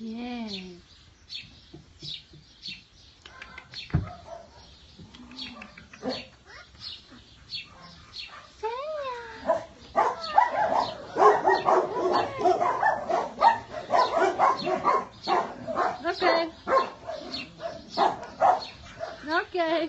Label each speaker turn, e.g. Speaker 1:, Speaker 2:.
Speaker 1: Bien. Okay. Okay.